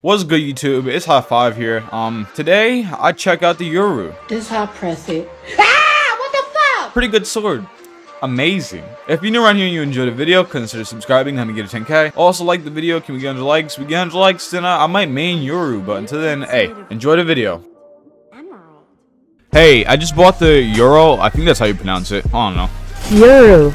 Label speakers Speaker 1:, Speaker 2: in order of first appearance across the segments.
Speaker 1: What's good YouTube? It's High Five here. Um, today I check out the Yoru.
Speaker 2: This how I press it. Ah! What the fuck?
Speaker 1: Pretty good sword. Amazing. If you're new around here and you enjoyed the video, consider subscribing, help me get a 10k. Also like the video, can we get 100 likes? We get 100 likes, then I, I might main Yoru, but until then, hey, enjoy the video. Hey, I just bought the Euro, I think that's how you pronounce it, I don't know.
Speaker 3: Yoru.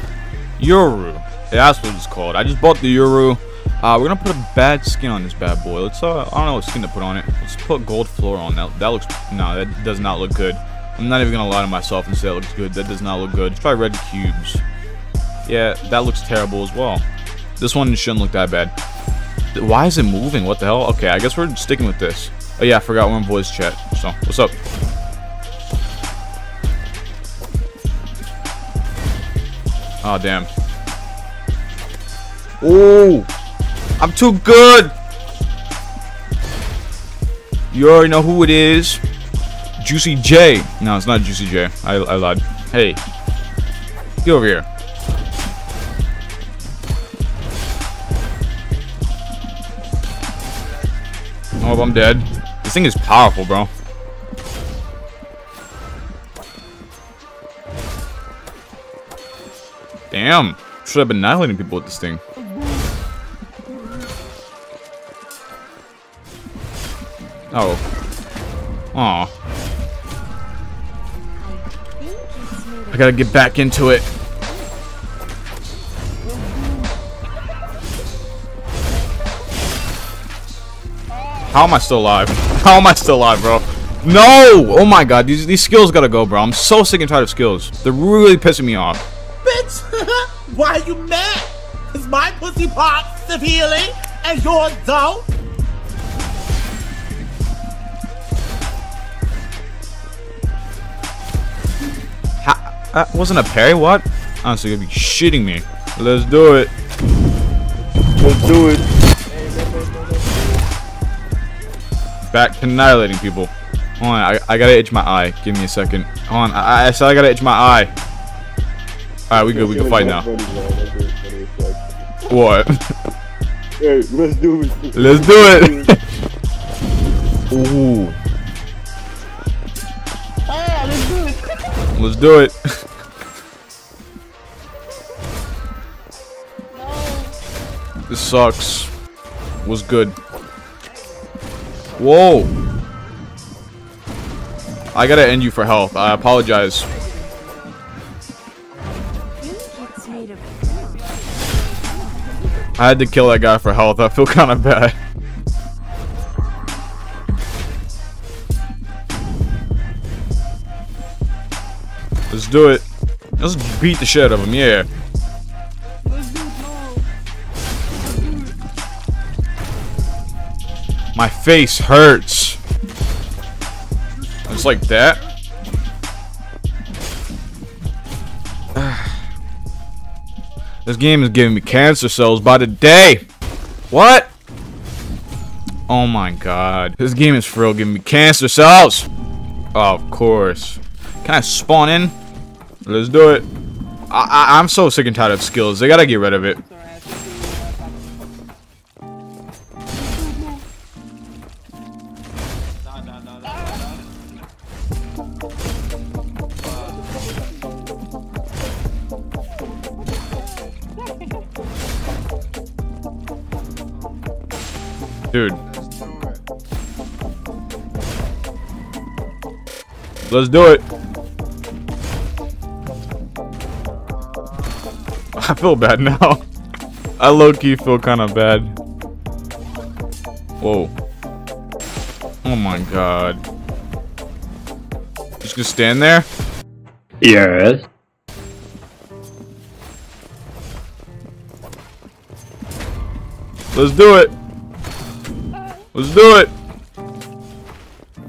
Speaker 1: Yoru. Yeah, that's what it's called. I just bought the Yoru. Uh, we're gonna put a bad skin on this bad boy. Let's uh, I don't know what skin to put on it. Let's put gold floor on that. That looks no, that does not look good. I'm not even gonna lie to myself and say that looks good. That does not look good. Let's try red cubes. Yeah, that looks terrible as well. This one shouldn't look that bad. Why is it moving? What the hell? Okay, I guess we're sticking with this. Oh yeah, I forgot we're in voice chat. So, what's up? Oh damn. Oh. I'm too good. You already know who it is. Juicy J. No, it's not Juicy J. I, I lied. Hey. Get over here. Oh, I'm dead. This thing is powerful, bro. Damn. Should have been annihilating people with this thing. Oh. Aw. I gotta get back into it. How am I still alive? How am I still alive, bro? No! Oh my god, these, these skills gotta go, bro. I'm so sick and tired of skills. They're really pissing me off.
Speaker 4: Bitch, why are you mad? Cause my pussy pops severely and yours don't?
Speaker 1: Ha that wasn't a parry? What? Honestly, you're gonna be shitting me. Let's do it. Let's do it. Back to annihilating people. Hold on, I, I gotta itch my eye. Give me a second. Hold on, I, I said I gotta itch my eye. Alright, we good. We can fight now. What?
Speaker 5: Hey, let's do it.
Speaker 1: Let's do it. Ooh. Let's do it. This sucks. Was good. Whoa. I gotta end you for health. I apologize. I had to kill that guy for health. I feel kind of bad. Let's do it. Let's beat the shit out of him, yeah. My face hurts. It's like that. This game is giving me cancer cells by the day. What? Oh my god. This game is for real giving me cancer cells. Oh, of course. Can I spawn in? Let's do it. I, I I'm so sick and tired of skills. They gotta get rid of it. Dude. Let's do it. I feel bad now. I low-key feel kind of bad. Whoa. Oh my god. Just gonna stand there?
Speaker 5: Yes.
Speaker 1: Let's do it. Let's do it.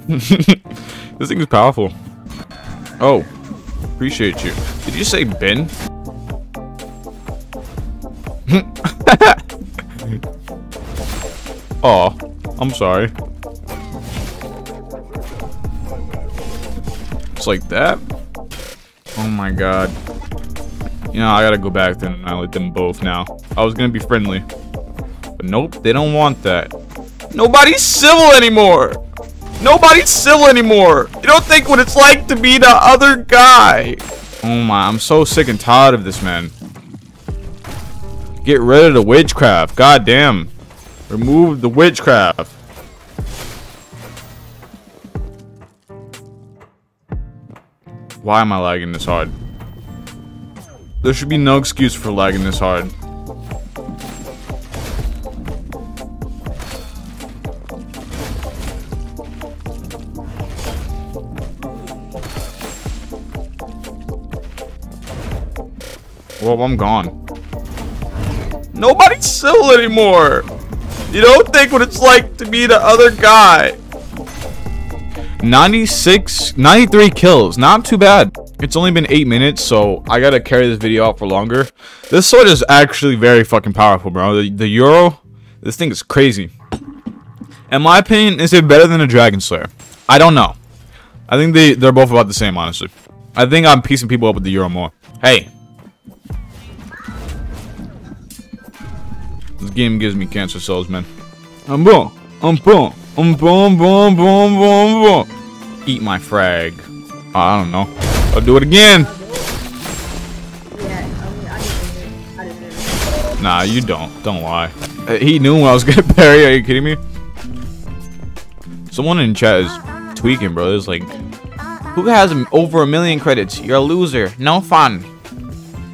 Speaker 1: this thing is powerful. Oh. Appreciate you. Did you say Ben? oh, I'm sorry. It's like that? Oh my god. You know, I gotta go back and let them both now. I was gonna be friendly. But nope, they don't want that. Nobody's civil anymore. Nobody's civil anymore. You don't think what it's like to be the other guy. Oh my, I'm so sick and tired of this, man. Get rid of the witchcraft. God damn. Remove the witchcraft. Why am I lagging this hard? There should be no excuse for lagging this hard. Well, I'm gone. Nobody's civil anymore. You don't think what it's like to be the other guy. 96, 93 kills. Not too bad. It's only been 8 minutes, so I gotta carry this video out for longer. This sword is actually very fucking powerful, bro. The, the Euro, this thing is crazy. In my opinion, is it better than a Dragon Slayer? I don't know. I think they, they're both about the same, honestly. I think I'm piecing people up with the Euro more. Hey. This game gives me cancer cells, man. I'm boom. I'm boom. I'm boom, boom, boom, boom, boom. Eat my frag. Oh, I don't know. I'll do it again. Nah, you don't. Don't lie. Uh, He knew I was gonna parry. Are you kidding me? Someone in chat is tweaking, bro. It's like, who has over a million credits? You're a loser. No fun.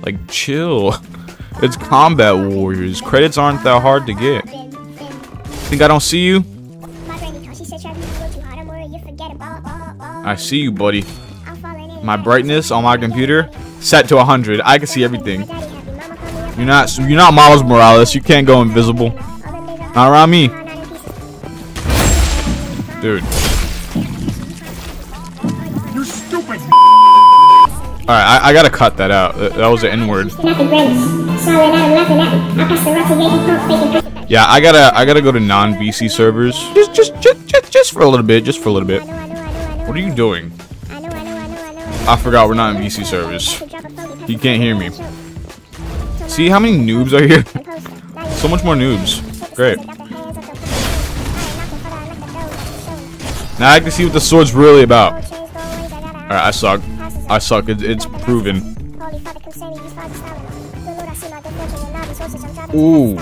Speaker 1: Like, chill. It's Combat Warriors. Credits aren't that hard to get. Think I don't see you? I see you, buddy. My brightness on my computer set to 100. I can see everything. You're not you're not Miles Morales. You can't go invisible. Not around me. Dude.
Speaker 4: You're stupid
Speaker 1: Alright, I, I gotta cut that out. That, that was an N-word. Yeah, I gotta I gotta go to non-VC servers. Just just just just just for a little bit, just for a little bit. What are you doing? I forgot we're not in VC servers. He can't hear me. See how many noobs are here? So much more noobs. Great. Now I can see what the sword's really about. Alright, I suck. I suck. It, it's proven. Ooh.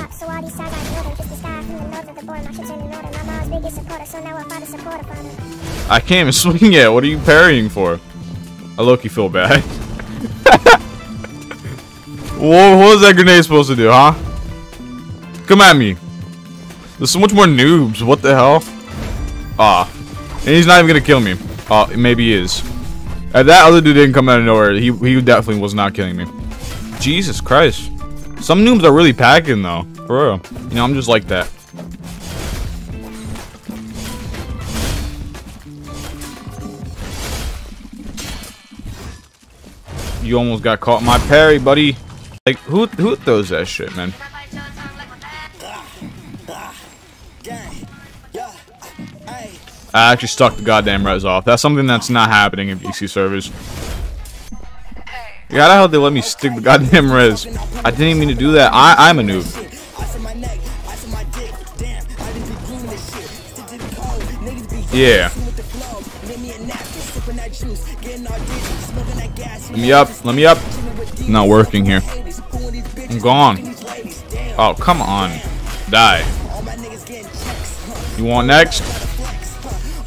Speaker 1: I can't even swing yet. What are you parrying for? I look, you feel bad. what, what was that grenade supposed to do, huh? Come at me. There's so much more noobs. What the hell? Ah. And he's not even gonna kill me. Oh, maybe he is. Uh, that other dude didn't come out of nowhere. He, he definitely was not killing me. Jesus Christ. Some noobs are really packing, though. For real. You know, I'm just like that. You almost got caught my parry, buddy. Like, who who throws that shit, man? I actually stuck the goddamn res off. That's something that's not happening in VC servers. Yeah, how they let me stick the goddamn res. I didn't even mean to do that. I I'm a noob. Yeah. Let me up. Let me up. Not working here. I'm gone. Oh, come on. Die. You want next?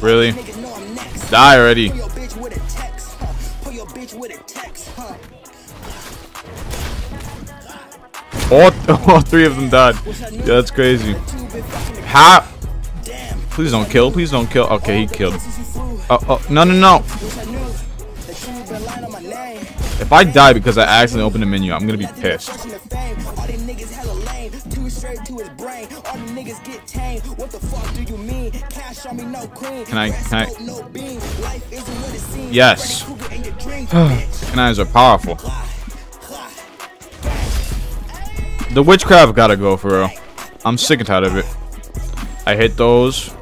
Speaker 1: Really? Die already. All, all three of them died. Yeah, that's crazy. How? Please don't kill. Please don't kill. Okay, he killed. Oh, oh, no, no, no. If I die because I accidentally opened the menu, I'm gonna be pissed. Can I? Can I? Yes. Knives are powerful. The witchcraft gotta go for real. I'm sick and tired of it. I hit those.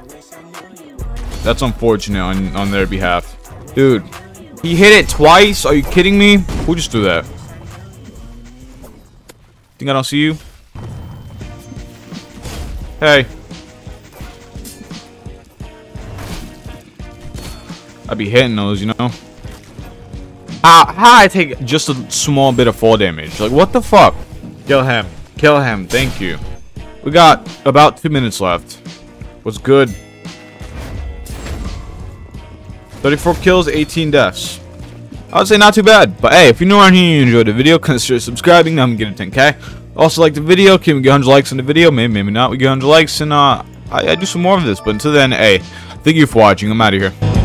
Speaker 1: That's unfortunate on, on their behalf. Dude, he hit it twice? Are you kidding me? Who just do that? Think I don't see you? Hey. I'd be hitting those, you know? How, how I take just a small bit of fall damage? Like, what the fuck? Kill him. Kill him. Thank you. We got about two minutes left. What's good? 34 kills, 18 deaths. I would say not too bad. But hey, if you're new around here and you enjoyed the video, consider subscribing. I'm getting 10k. Also, like the video. Can we get 100 likes on the video? Maybe, maybe not. We get 100 likes, and uh, I, I do some more of this. But until then, hey, thank you for watching. I'm out of here.